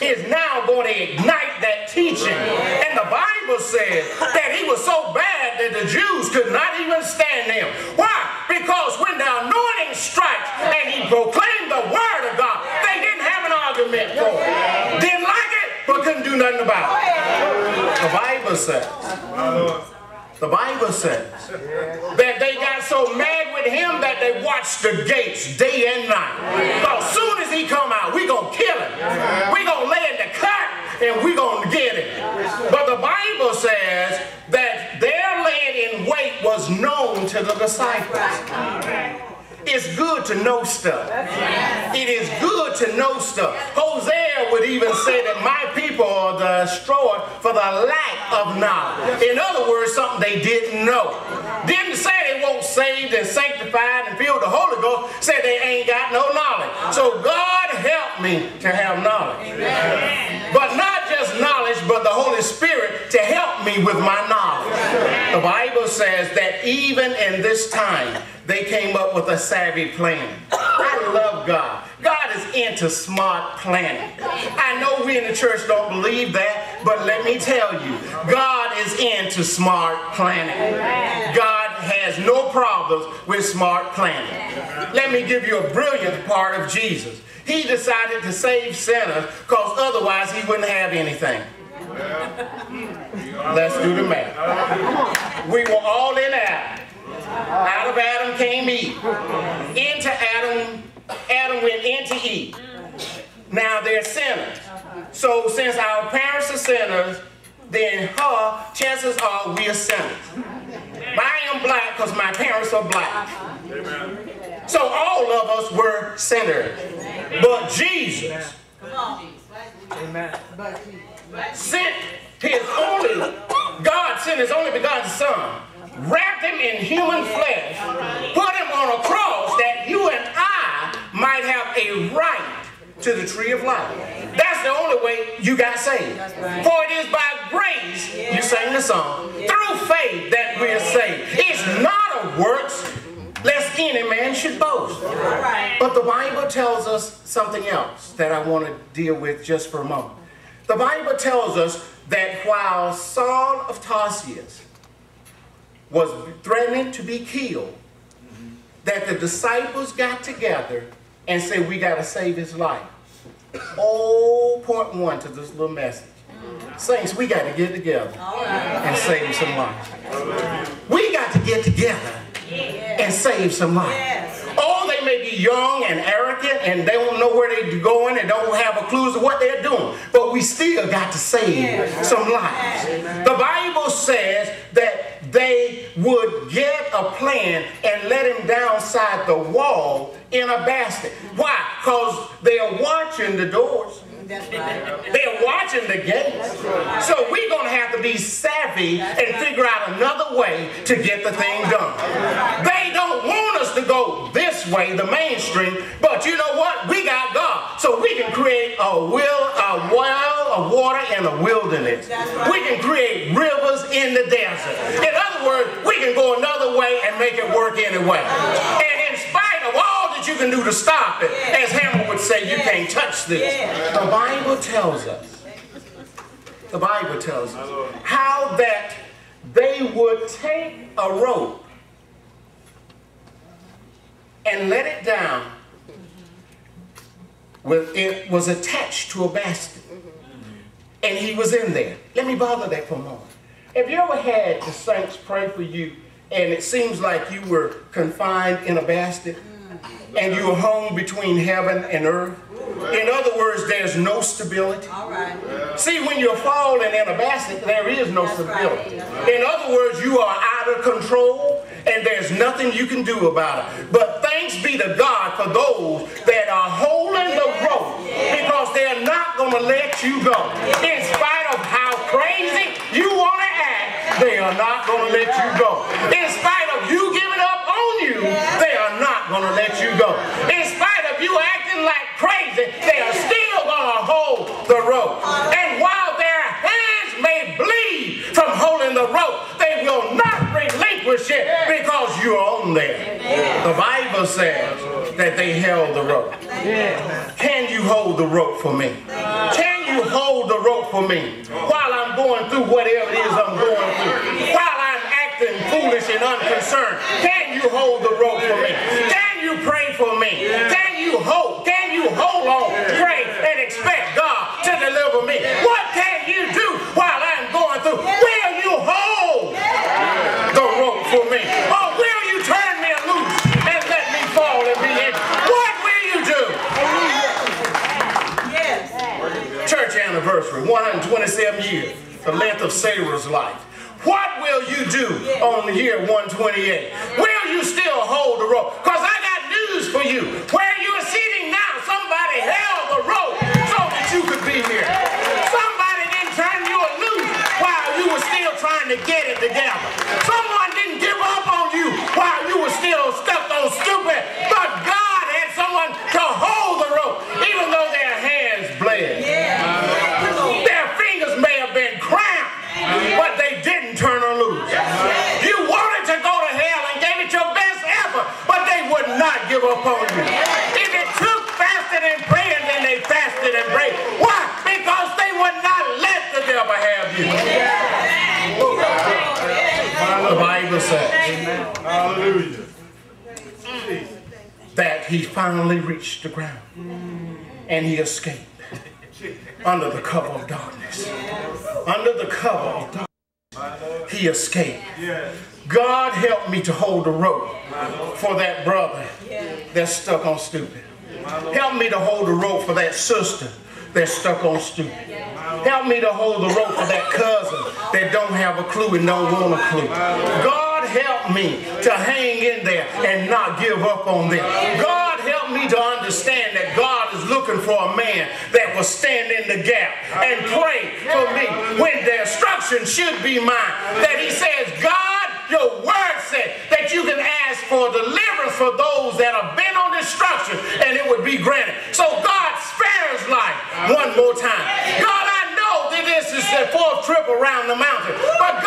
is now going to ignite that teaching. And the Bible says that he was so bad that the Jews could not even stand him. Why? Because when the anointing strikes and he proclaimed the word of God, they didn't have an argument for it. Didn't like it, but couldn't do nothing about it. The Bible says. The Bible says that they got so mad with him that they watched the gates day and night. Because soon as he come out, we gonna kill him. We gonna lay in the cut and we gonna get him. But the Bible says that their laying in wait was known to the disciples. It's good to know stuff. It is good to know stuff. Hosea would even say that my people are destroyed for the lack of knowledge. In other words, something they didn't know. Didn't say they won't saved and sanctified and filled the Holy Ghost. Said they ain't got no knowledge. So God help me to have knowledge. But not just knowledge, but the Holy Spirit to help me with my knowledge. The Bible says that even in this time, they came up with a savvy plan. I love God. God is into smart planning. I know we in the church don't believe that, but let me tell you, God is into smart planning. God has no problems with smart planning. Let me give you a brilliant part of Jesus. He decided to save sinners because otherwise he wouldn't have anything. Let's do the math. We were all in Adam. Out of Adam came Eve. Into Adam, Adam went into Eve. Now they're sinners. So since our parents are sinners, then her, chances are we are sinners. I am black because my parents are black. So all of us were sinners. But Jesus Amen. sent his only, God sent his only begotten son wrapped him in human flesh, put him on a cross that you and I might have a right to the tree of life. That's the only way you got saved. For it is by grace, you sang the song, through faith that we are saved. It's not of works, lest any man should boast. But the Bible tells us something else that I want to deal with just for a moment. The Bible tells us that while Saul of Tarsus was threatening to be killed, that the disciples got together and said, we got to save his life. Oh, point one to this little message. Saints, we got to get together and save some life. We got to get together and save some life. Be young and arrogant and they don't know where they're going and don't have a clue to what they're doing. But we still got to save some lives. The Bible says that they would get a plan and let him downside the wall in a basket. Why? Because they are watching the doors. They're watching the gates. So we're going to have to be savvy and figure out another way to get the thing done. Way, the mainstream, but you know what? We got God. So we can create a will, a well of water in a wilderness. We can create rivers in the desert. In other words, we can go another way and make it work anyway. And in spite of all that you can do to stop it, as Hammer would say, you can't touch this. The Bible tells us, the Bible tells us how that they would take a rope and let it down with it was attached to a basket and he was in there let me bother that for a moment have you ever had the saints pray for you and it seems like you were confined in a basket and you were hung between heaven and earth in other words, there's no stability. All right. See, when you're falling in a basket, there is no That's stability. Right. In other words, you are out of control and there's nothing you can do about it. But thanks be to God for those that are holding the rope because they're not going to let you go. In spite of how crazy you want to act, they are not going to let you go. In spite of you giving up on you, they are not going to let you go. In spite of you acting like crazy, they are still going to hold the rope. And while their hands may bleed from holding the rope, they will not relinquish it because you're on there. The Bible says that they held the rope. Can you hold the rope for me? Can you hold the rope for me while I'm going through whatever it is I'm going through? While I'm acting foolish and unconcerned, can you hold the rope for me? Can you pray for me? Can you hope? Can you hold on, pray, and expect God to deliver me? What can you do while I'm going through? Will you hold the rope for me? Or will you turn me loose and let me fall and be injured? What will you do? Church anniversary, 127 years, the length of Sarah's life. What will you do on the year 128? Will you still hold the rope? Because I got news for you. Where you are sitting now, somebody held Hallelujah. that he finally reached the ground and he escaped under the cover of darkness. Under the cover of darkness, he escaped. God help me to hold the rope for that brother that's stuck on stupid. Help me to hold the rope for that sister that's stuck on stupid. Help me to hold the rope for that cousin that don't have a clue and don't want a clue. God help me to hang in there and not give up on them. God help me to understand that God is looking for a man that will stand in the gap and pray for me when the instruction should be mine. That he says, God, your word said that you can ask for deliverance for those that have been on destruction and it would be granted. So God spares life one more time. God, I know that this is the fourth trip around the mountain, but